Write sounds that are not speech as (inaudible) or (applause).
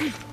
Hmm. (laughs)